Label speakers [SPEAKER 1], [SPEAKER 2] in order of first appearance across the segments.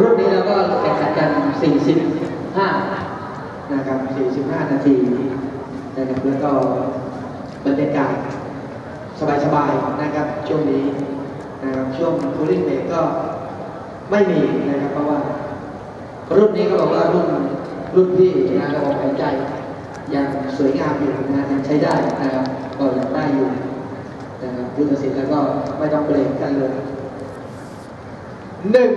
[SPEAKER 1] รุ่นนี้เราก็แข่งขันกัน 45 นะครับ 45 นาทีนะครับแล้วก็บรรยากาศสบายๆนะครับ ช่วงนี้นะครับช่วงคูลิ่งเบรกก็ไม่มีนะครับเพราะว่า รุ่นนี้ก็บอกว่ารุ่นรุ่นที่นะระบบหายใจยังสวยงามอยู่นะยังใช้ได้นะครับก็ยังได้อยู่นะครับยุทธศิลป์แล้วก็ไม่ต้องเบรกกันเลย หนึ่ง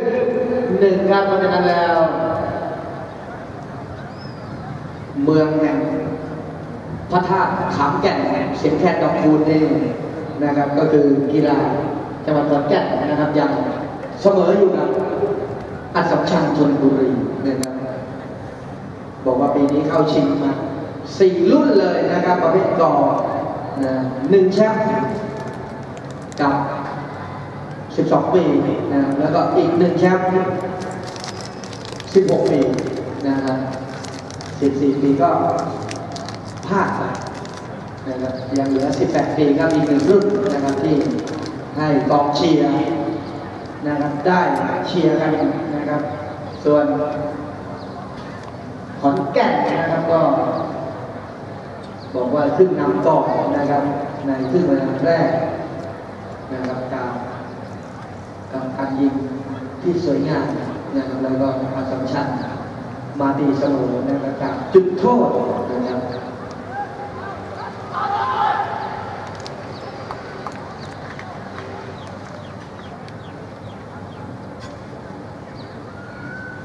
[SPEAKER 1] หนึ่งครับเพราะฉะนั้นแล้ว เมืองแห่งพระธาตุขามแก่นแห่งเสียงแคนดอกคูณนี่นะครับ ก็คือกีฬาจังหวัดขอนแก่นนะครับยังเสมออยู่กับอัศสัมชัญชนบุรีนะครับ บอกว่าปีนี้เข้าชิงมาสี่รุ่นเลยนะครับประเภทกอนะหนึ่งแชมป์กับ 12 ปีนะแล้วก็อีกหนึ่งแชมป์16 ปีนะครับ14 ปีก็พลาดไปนะครับยังเหลือ 18 ปีก็มีหนึ่งรุ่นนะครับที่ให้กองเชียร์นะครับได้เชียร์กันนะครับ ส่วนขอนแก่นนะครับก็ บอกว่าขึ้นนำก่อนนะครับในครึ่งเวลาแรกนะครับ กับการยิงที่สวยงามนะครับแล้วก็อาสัมชัญมาตีเสมอนะครับจากจุดโทษนะครับ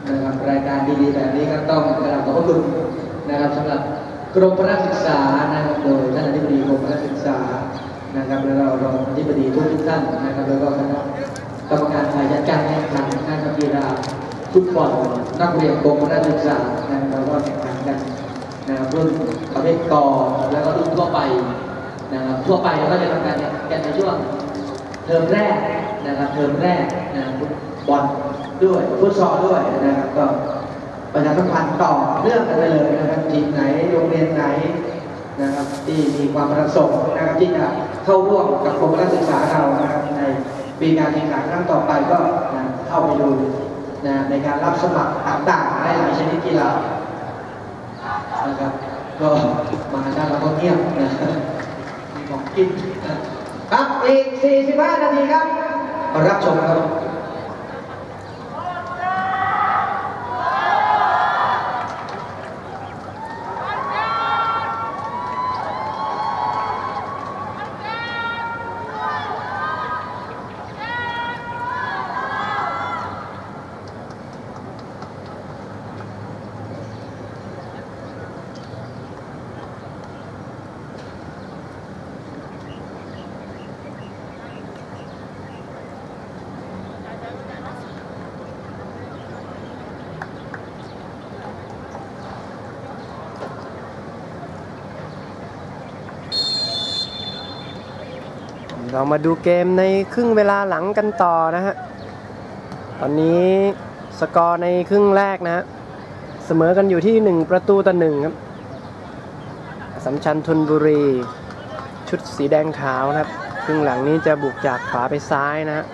[SPEAKER 1] นะครับรายการดีๆแบบนี้ก็ต้องกราบขอบพระคุณนะครับสำหรับกรมพระศึกษานะครับโดยท่านอธิบดีกรมพระศึกษานะครับแล้วเรารองอธิบดีทุกทุกท่านนะครับแล้วก็คณะกรรมการฝ่ายจัดการแข่งขันนะครับกีฬา ฟุตบอลนักเรียนกรมพระศึกษานะครับเราก็แข่งขันกันนะครับรุ่นประเภทกอแล้วก็รุ่นทั่วไปนะครับทั่วไปเราก็จะทำการแข่งขันในช่วงเทอมแรกนะครับเทอมแรกนะฟุตบอลด้วยฟุตซอลด้วยนะครับก็ประชาสัมพันธ์ต่อเนื่องกันไปเลยนะครับทีมไหนโรงเรียนไหนนะครับที่มีความประสงค์นะครับที่จะเข้าร่วมกับกรมการศึกษาเรานะครับในปีการแข่งขันครั้งต่อไปก็เข้าไปดู นะในการรับสมัครต่างๆหลายๆชนิดกีฬานะครับ ก็มาด้านเราก็เงียบนะมีของกินนะครับอีก 45 นาทีครับรับชมครับ
[SPEAKER 2] เรามาดูเกมในครึ่งเวลาหลังกันต่อนะฮะ ตอนนี้สกอร์ในครึ่งแรกนะฮะเสมอกันอยู่ที่ 1 ประตูต่อหนึ่งครับสสัมชัญธนบุรี ชุดสีแดงขาวนะครับ ครึ่งหลังนี้จะบุกจากขวาไปซ้ายนะฮะ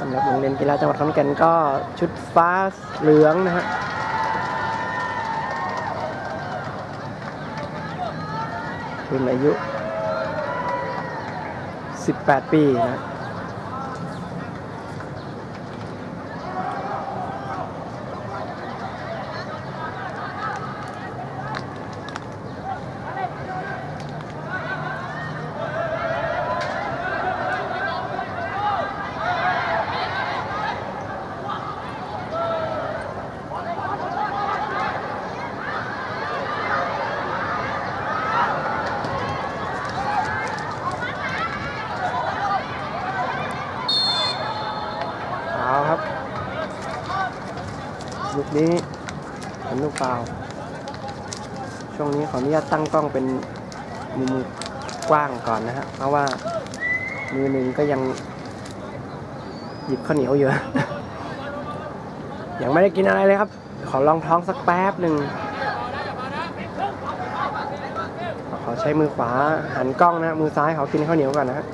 [SPEAKER 2] สำหรับโรงเรียนกีฬาจังหวัดขอนแก่นก็ชุดฟ้าเหลืองนะฮะ รุ่นอายุ 18 ปีนะ เอาครับ ลูกนี้เป็นลูกเปล่า ช่วงนี้ขออนุญาต ตั้งกล้องเป็นมุมกว้างก่อนนะฮะเพราะว่ามือหนึ่งก็ยังหยิบข้าวเหนียวอยู่ ยังไม่ได้กินอะไรเลยครับ ขอลองท้องสักแป๊บหนึ่งขอใช้มือขวาหันกล้องนะ มือซ้ายขอกินข้าวเหนียวก่อนนะฮะ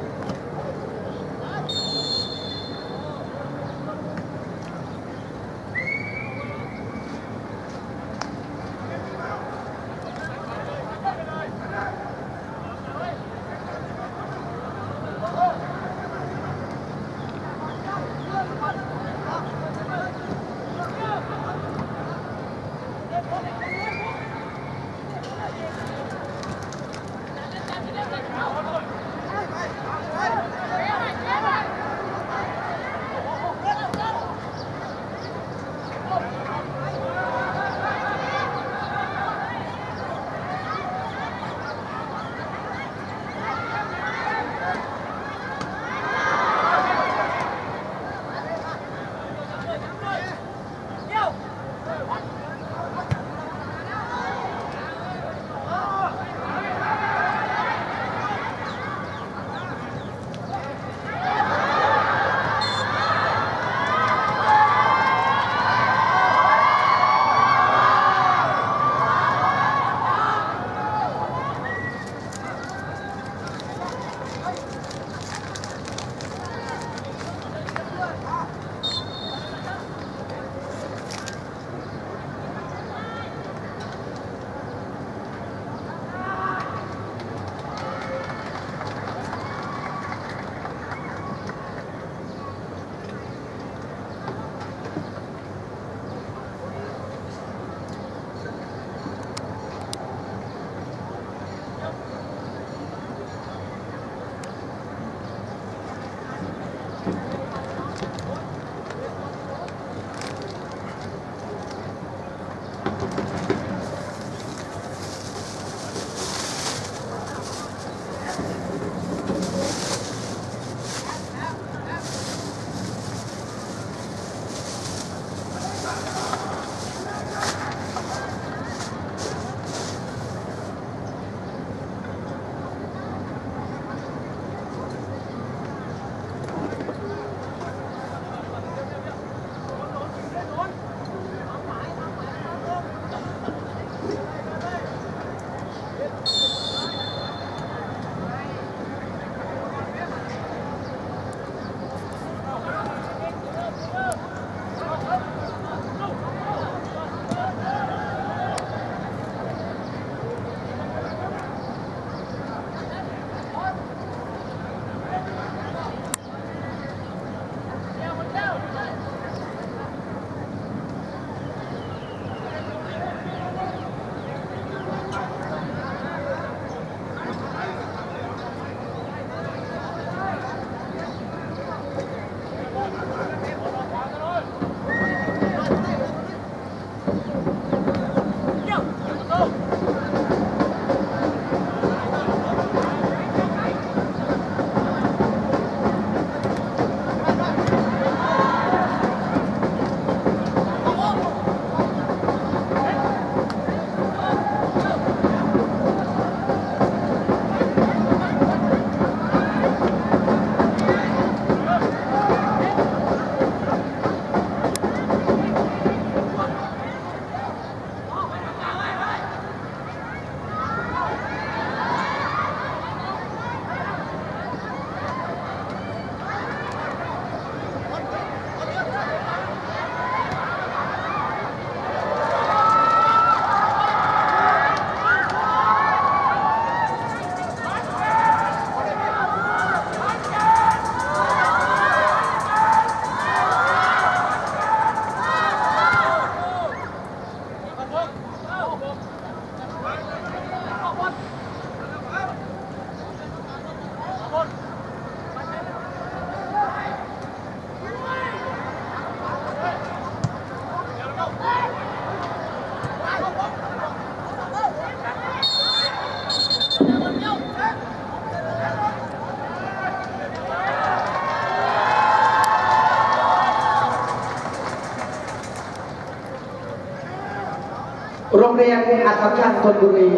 [SPEAKER 1] อัศมชัญธนบุรี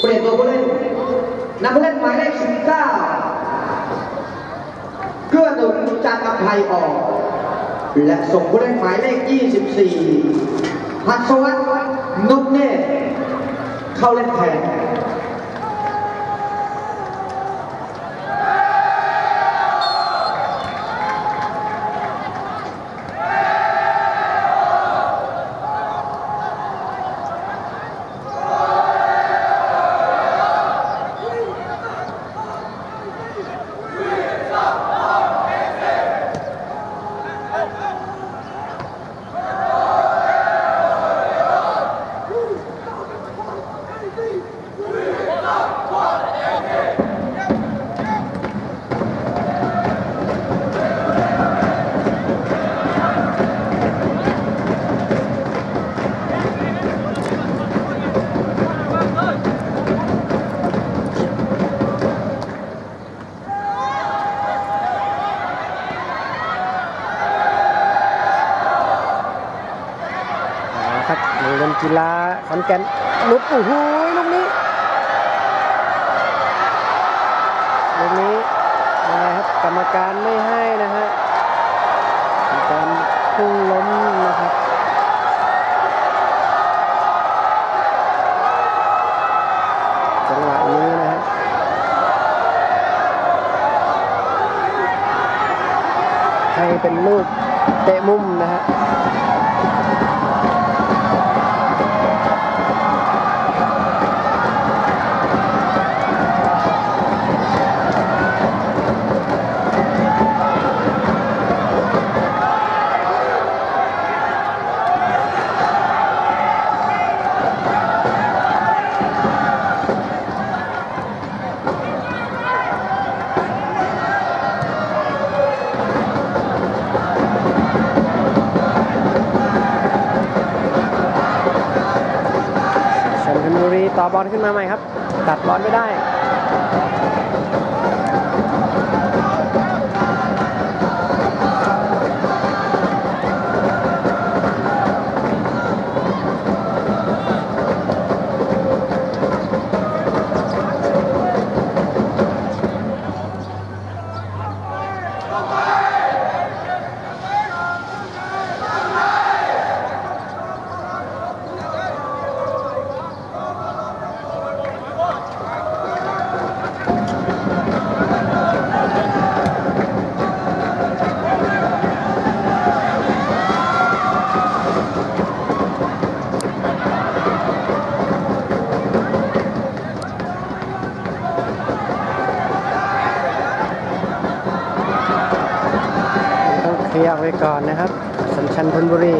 [SPEAKER 1] เปลี่ยนตัวผู้เล่นนำผู้เล่นหมายเลขสิบเก้าเกื้อหนุนจากอภัยออก และส่งผู้เล่นหมายเลข 24หัสวัตนพเนตเข้าเล่นแทน
[SPEAKER 2] กีฬาขอนแก่นลุกโอ้โหลูกนี้ลูกนี้อะไรครับกรรมการไม่ให้นะฮะการพุ่งล้มนะครับจังหวะนี้นะฮะให้เป็นลูกเตะมุมนะฮะ ตัดร้อนไม่ได้ ไว้ก่อนนะครับ สัญชันธนบุรี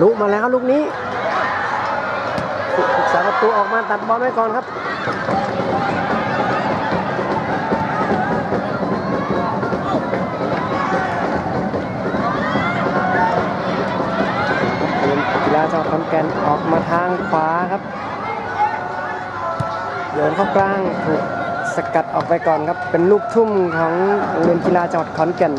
[SPEAKER 2] ลุมาแล้วลูกนี้ศึกษาประตูออกมาตัดบอลไว้ก่อนครับ จังหวัดขอนแก่นออกมาทางขวาครับโยนเข้ากลางถูกสกัดออกไปก่อนครับ เป็นลูกทุ่มของโรงเรียนกีฬาจังหวัดขอนแก่น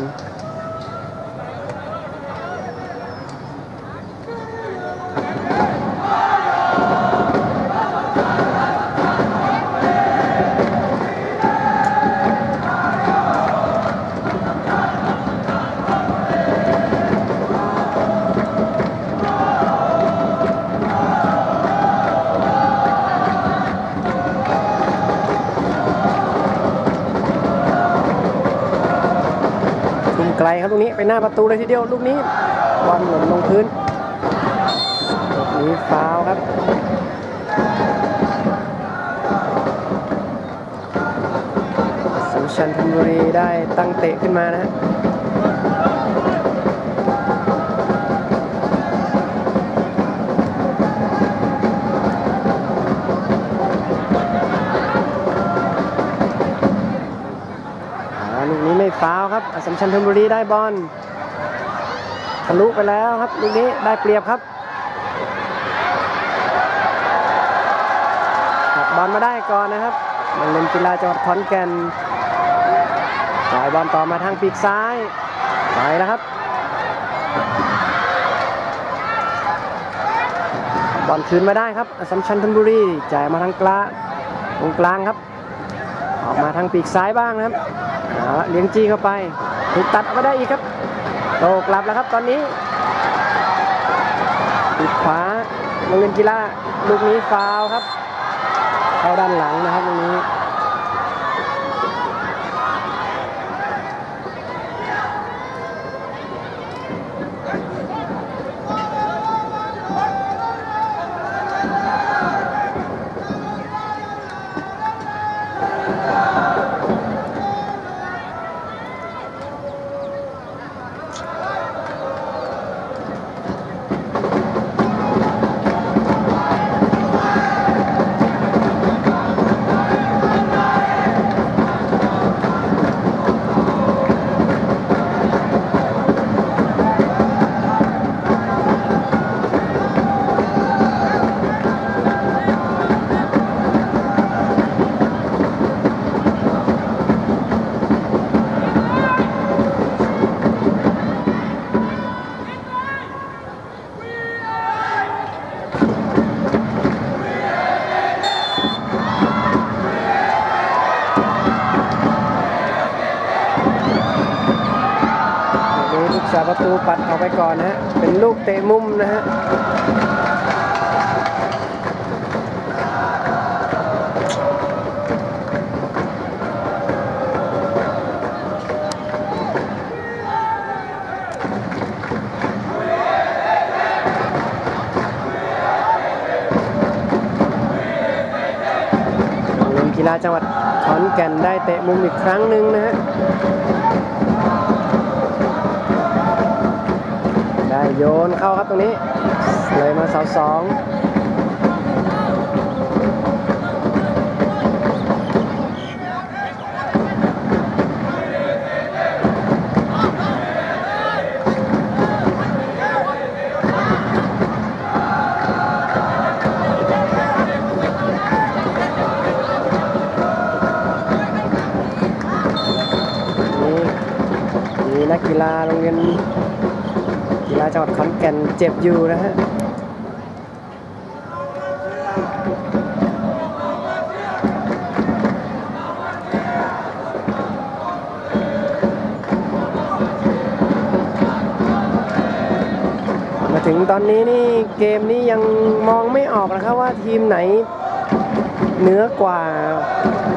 [SPEAKER 2] ไกลครับลูกนี้ไปหน้าประตูเลยทีเดียวลูกนี้บอลหล่นลงพื้นนี้ฟาวครับสุชันธนบุรีได้ตั้งเตะขึ้นมานะฮะ ครับอสัมชัญธนบุรีได้บอลทะลุไปแล้วครับลูกนี้ได้เปรียบครับบอลมาได้ก่อนนะครับโรงเรียนกีฬาจังหวัดขอนแก่นจ่ายบอลต่อมาทางปีกซ้ายไปแล้วครับ บอลคืนมาได้ครับอสัมชัญธนบุรีจ่ายมาทางกลางตรงกลางครับ ออกมาทางปีกซ้ายบ้างนะครับ เลี้ยงจี้เข้าไปถูกตัดออกมาได้อีกครับโตกลับแล้วครับตอนนี้ปิดขวาโรงเรียนกีฬาลูกนี้ฟาวครับ เข้าด้านหลังนะครับตรงนี้ ไปก่อนนะฮะ เป็นลูกเตะมุมนะฮะกีฬาจังหวัดขอนแก่นได้เตะมุมอีกครั้งหนึ่งนะฮะ โยนเข้าครับตรงนี้ เลยมาเสาสองนี่มีนักกีฬาโรงเรียนาจังหวัดขอนแก่นเจ็บอยู่นะฮะมาถึงตอนนี้นี่เกมนี้ยังมองไม่ออกนะครับว่าทีมไหนเหนือกว่า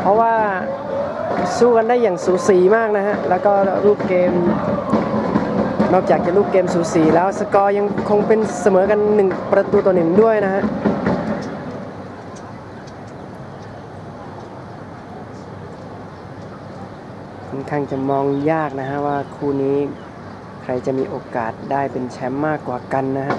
[SPEAKER 2] เพราะว่าสู้กันได้อย่างสูสีมากนะฮะ แล้วก็รูปเกม นอกจากจะลูกเกมสูสีแล้วสกอร์ยังคงเป็นเสมอกัน 1 ประตูต่อหนึ่งด้วยนะฮะค่อนข้างจะมองยากนะฮะว่าคู่นี้ใครจะมีโอกาสได้เป็นแชมป์มากกว่ากันนะฮะ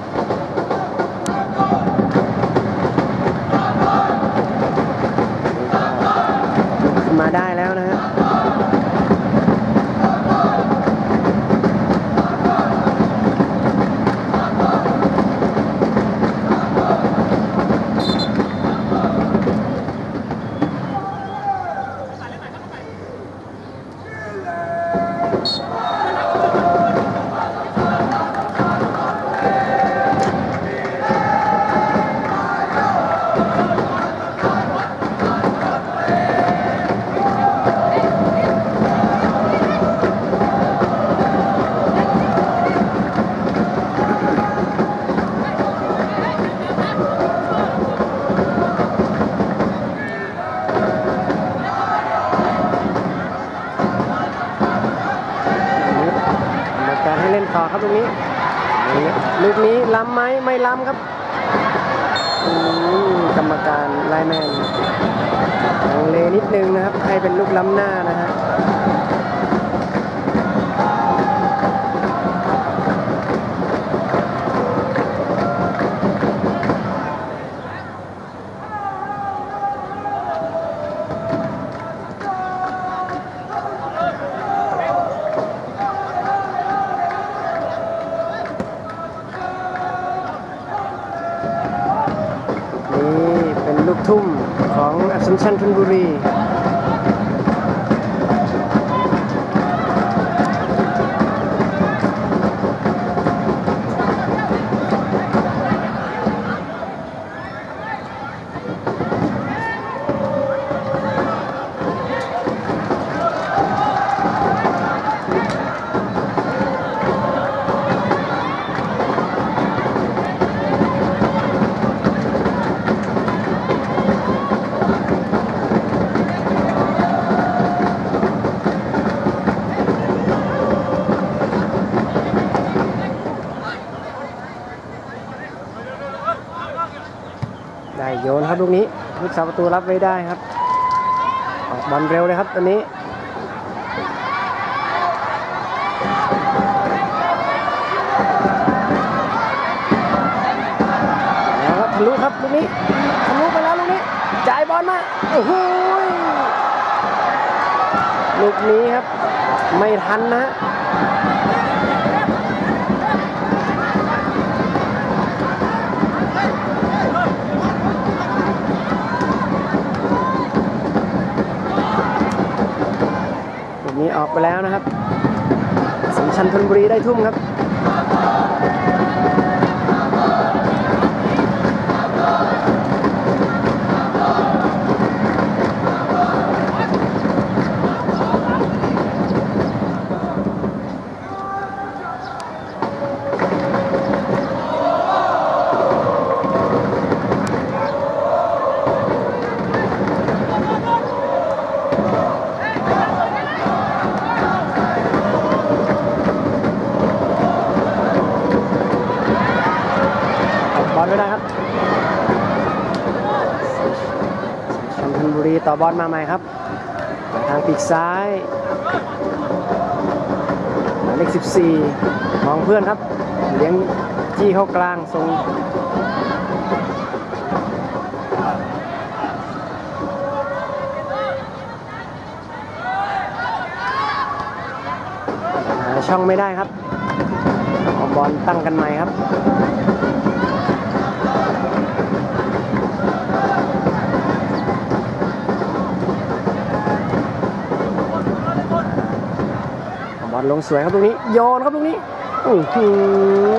[SPEAKER 2] โยนครับลูกนี้ลูกสาวประตูรับไว้ได้ครับออกบอลเร็วเลยครับตอนนี้แล้วครับทะลุครับลูกนี้ทะลุไปแล้วลูกนี้จ่ายบอลมาโอ้โหลูกนี้ครับ ไม่ทันนะฮะ ลูกนี้ ออกไปแล้วนะครับสัมชันธนบุรีได้ทุ่มครับ บอลมาใหม่ครับทางปีกซ้ายหมายเลข14มองเพื่อนครับ เลี้ยงจี้เข้ากลางทรงช่องไม่ได้ครับ บอลตั้งกันใหม่ครับ อลลงสวยครับตรงนี้ โยนครับตรงนี้อื้อหือ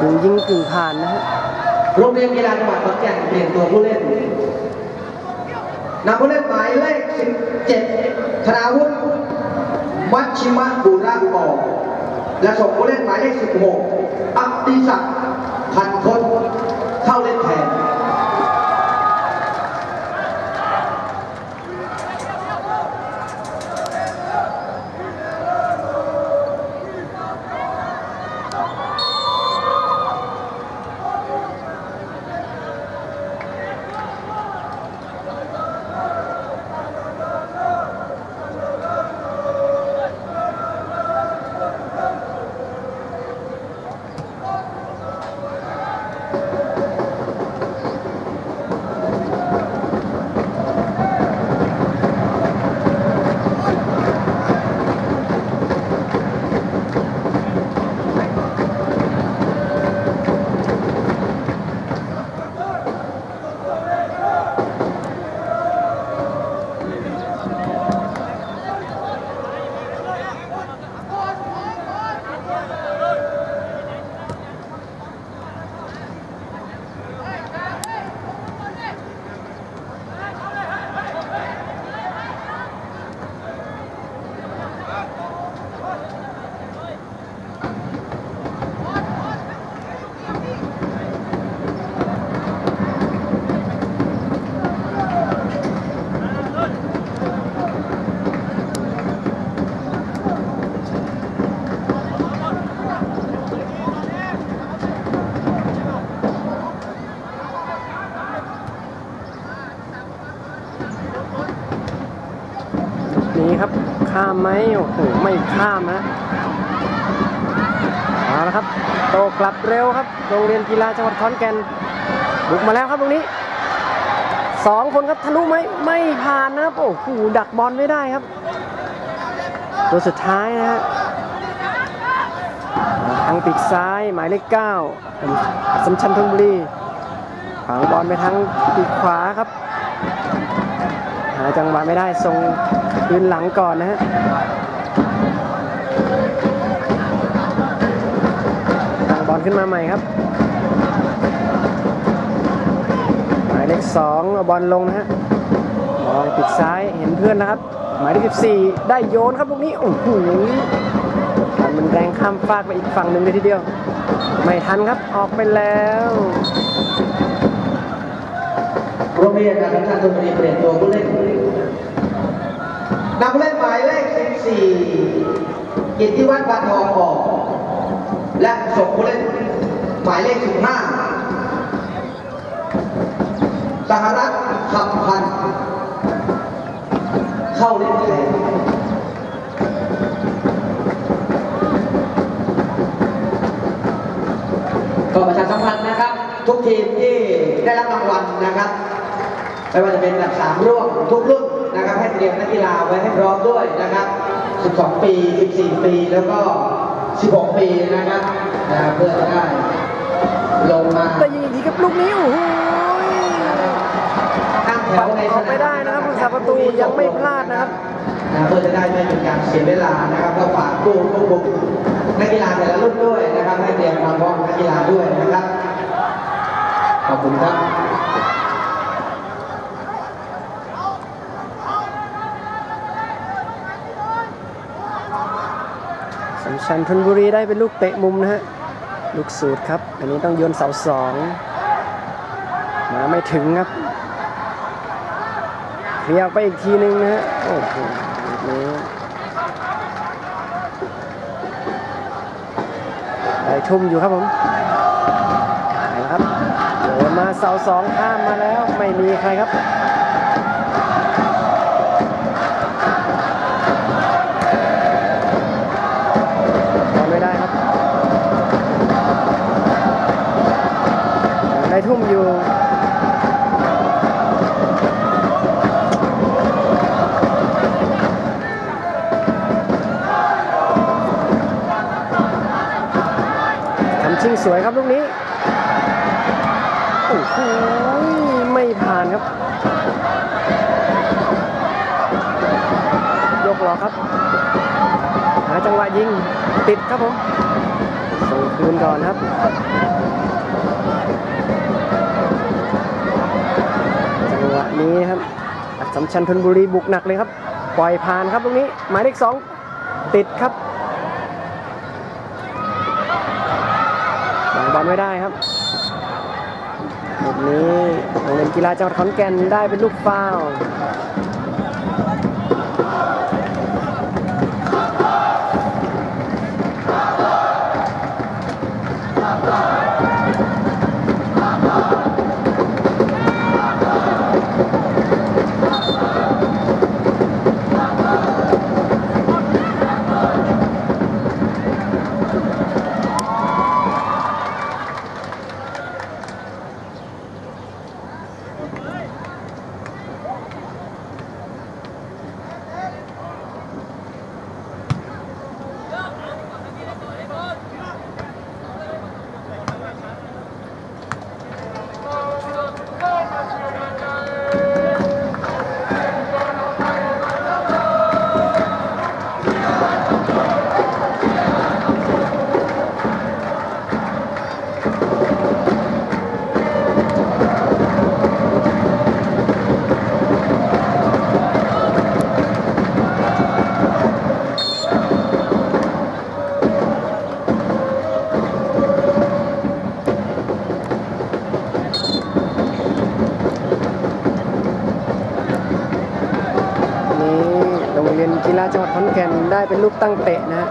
[SPEAKER 2] กึ่งยิงกึ่งผ่านนะฮะ
[SPEAKER 1] โรงเรียนกีฬาจังหวัดขอนแก่นเปลี่ยนตัวผู้เล่นนำผู้เล่นหมายเลข 17ธนาวุฒิมัชชิมะบุระออกและส่งผู้เล่นหมายเลข 16 อัติศักดิ์
[SPEAKER 2] ครับ ข้ามไหมโอ้โหไม่ข้ามนะเอาละครับ โตกลับเร็วครับ โรงเรียนกีฬาจังหวัดขอนแก่นบุกมาแล้วครับตรงนี้สองคนครับทะลุไหมไม่ผ่านนะครับโอ้โหดักบอลไม่ได้ครับ ตัวสุดท้ายนะฮะทางปีกซ้ายหมายเลขเก้าสัมชัญธนบุรีฝังบอลไปทางปีกขวาครับ จังหวะไม่ได้ส่งคืนหลังก่อนนะฮะตั้งบอลขึ้นมาใหม่ครับหมายเลขสองบอลลงนะฮะมองปิดซ้ายเห็นเพื่อนนะครับ หมายเลขสิบสี่ได้โยนครับลูกนี้โอ้โหมันแรงข้ามฟากไปอีกฝั่งหนึ่งเลยทีเดียว ไม่ทันครับออกไปแล้ว
[SPEAKER 1] โรงเรียนนะครับท่านทุนรีเปลี่ยนตัวผู้เล่นนำผู้เล่นหมายเลข 14 กิตติวัฒน์บานทองออก และส่งผู้เล่นหมายเลข 15 สหรัฐคำพัน เข้าเล่นแทนก็ประชาสัมพันธ์นะครับ ทุกทีมที่ได้รับรางวัลนะครับ ไม่ว่าจะเป็นอันดับสามร่วมทุกรุ่นนะครับให้เตรียมนักกีฬาไว้ให้พร้อมด้วยนะครับ 12 ปี 14 ปีแล้วก็ 16 ปีนะครับนะเพื่อจะได้ลงมา
[SPEAKER 2] แต่ยิงอีกทีครับลูกนี้โอ้โห
[SPEAKER 1] ตั้งแถวในส
[SPEAKER 2] ออก
[SPEAKER 1] นา
[SPEAKER 2] ไม่ได้นะครับผู้รักษาประตูยังไม่พลาดนะครับ
[SPEAKER 1] นะเพื่อจะได้ไม่เป็นการเสียเวลานะครับก็ฝากผู้ควบคุมนักกีฬาแต่ละรุ่นด้วยนะครับให้เตรียมความพร้อมนักกีฬาด้วยนะครับขอบคุณครับ
[SPEAKER 2] ชันธนบุรีได้เป็นลูกเตะมุมนะฮะ ลูกสูตรครับ อันนี้ต้องโยนเสาสองมาไม่ถึงครับเคลียร์ไปอีกทีนึงนะฮะ โอ้โหลูกนี้ได้ทุ่มอยู่ครับผมไปแล้วครับโยนมาเสาสองข้ามมาแล้วไม่มีใครครับ มอยู่ทำชิงสวยครับลูกนี้ โอ้โหไม่ผ่านครับ ยกหลอกครับ หาจังหวะยิง ติดครับผม ส่งคืนก่อนครับ วะนี้นะครับอัมชัญธนบุรีบุกหนักเลยครับ ปล่อยผ่านครับตรงนี้หมายเลขสองติดครับวางบอลไม่ได้ครับแบบนี้โรงเรียนกีฬาจังหวัดขอนแก่นได้เป็นลูกฟาวล์ ฬาจังหวัดขอนแก่นได้เป็นลูกตั้งเตะนะ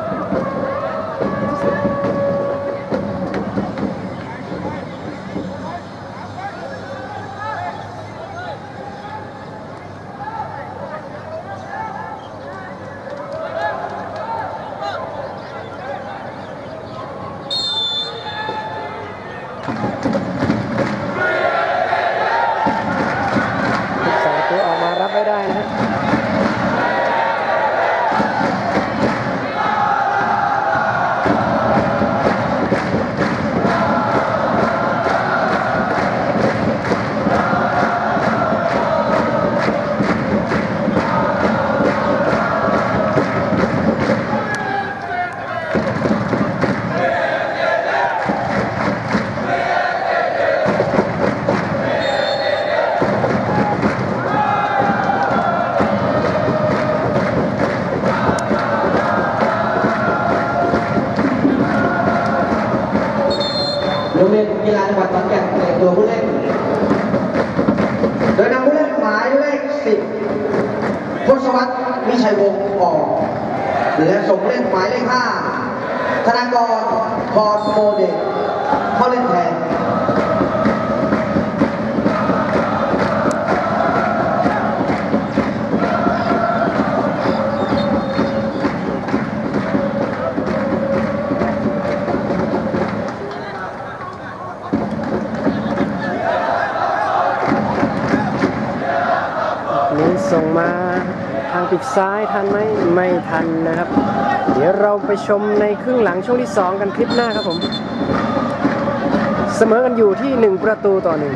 [SPEAKER 2] 20ทศวัร
[SPEAKER 1] รษมิชัยวงศ์ออกเหลือสมเล่นหมายเลข้าธนากรพรโมเดลเข้าเล่นแทน
[SPEAKER 2] ปีกซ้ายทันไหมไม่ทันนะครับ เดี๋ยวเราไปชมในครึ่งหลังช่วงที่ 2 กันคลิปหน้าครับผม เสมอกันอยู่ที่ 1 ประตูต่อหนึ่ง